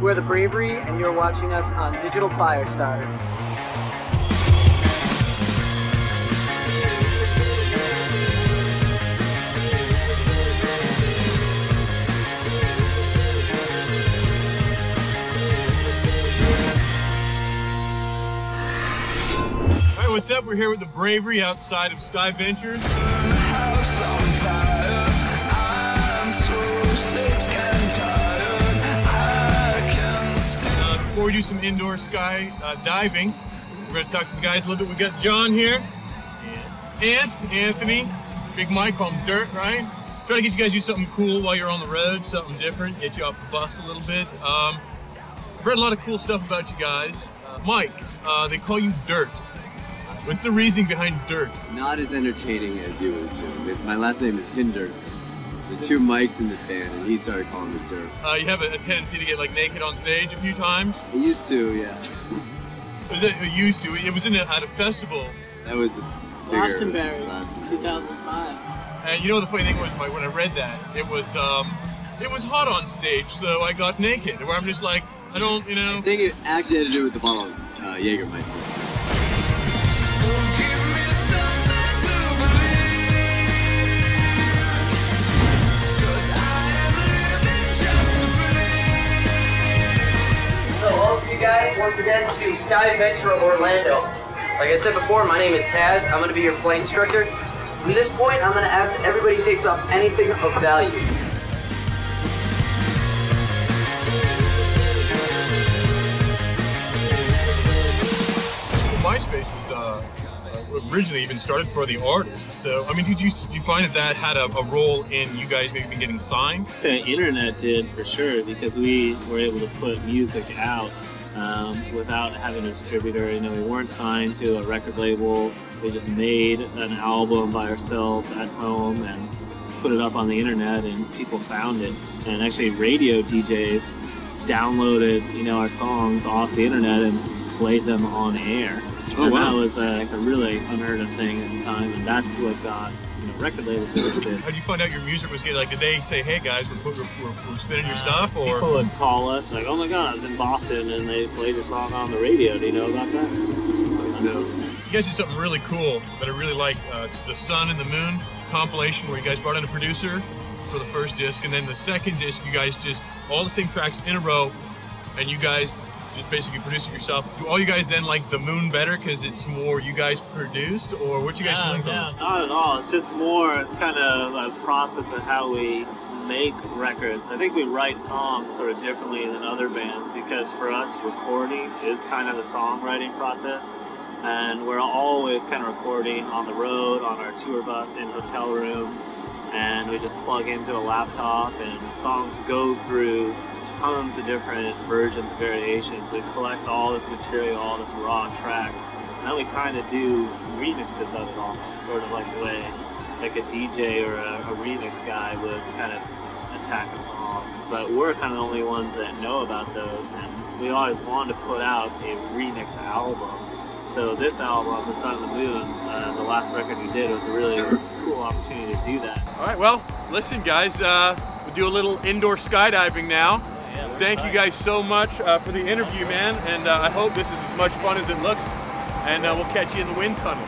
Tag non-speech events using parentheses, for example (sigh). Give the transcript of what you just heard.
We're the Bravery, and you're watching us on Digital Firestarter. All right, what's up? We're here with the Bravery outside of Sky Ventures. Uh, before we do some indoor sky uh, diving, we're going to talk to the guys a little bit. We got John here, Ant, Anthony, Big Mike, call him Dirt, right? Try to get you guys to do something cool while you're on the road, something different, get you off the bus a little bit. Um, I've read a lot of cool stuff about you guys. Uh, Mike, uh, they call you Dirt. What's the reasoning behind Dirt? Not as entertaining as you assume. My last name is Hindert. There's two Mikes in the band, and he started calling me Dirt. Uh, you have a, a tendency to get like naked on stage a few times. I used to, yeah. (laughs) Was it it used to? It was in a, at a festival, that was the bigger Glastonbury, Glastonbury. 2005. and you know the funny thing was, Mike, when I read that, it was um, it was hot on stage, so I got naked. Where I'm just like, I don't, you know. I think it actually had to do with the bottle of uh, Jägermeister. Once again to Sky Venture Orlando. Like I said before, my name is Kaz. I'm going to be your flight instructor. From this point, I'm going to ask that everybody takes off anything of value. MySpace was uh, originally even started for the artists. So I mean, did you did you find that that had a, a role in you guys maybe getting signed? the internet did for sure because we were able to put music out um, without having a distributor. You know, we weren't signed to a record label. We just made an album by ourselves at home and put it up on the internet, and people found it. And actually, radio DJs downloaded you know our songs off the internet and played them on air. Oh, and wow. that was uh, like a really unheard of thing at the time, and that's what got you know record labels interested. How did you find out your music was getting? Like, did they say, "Hey guys, we're, we're, we're, we're spinning your stuff," or People would call us like, "Oh my God, I was in Boston and they played your song on the radio. Do you know about that?" No. You guys did something really cool that I really liked. Uh, it's the Sun and the Moon compilation where you guys brought in a producer for the first disc, and then the second disc, you guys just all the same tracks in a row, and you guys just basically produced it yourself. Do all you guys then like the Moon better because it's more you guys produced, or what you guys feelings on? it? not at all. It's just more kind of a process of how we make records. I think we write songs sort of differently than other bands because for us, recording is kind of the songwriting process. And we're always kind of recording on the road, on our tour bus, in hotel rooms, and we just plug into a laptop, and songs go through tons of different versions and variations. We collect all this material, all this raw tracks, and then we kind of do remixes of it almost, sort of like the way like a DJ or a, a remix guy would kind of attack a song. But we're kind of the only ones that know about those, and we always wanted to put out a remix album. So this album, The Sun and the Moon, uh, the last record we did, was a really cool opportunity to do that. All right, well, listen, guys, uh, we'll do a little indoor skydiving now. Thank you guys so much uh, for the interview, man, and uh, I hope this is as much fun as it looks, and uh, we'll catch you in the wind tunnel.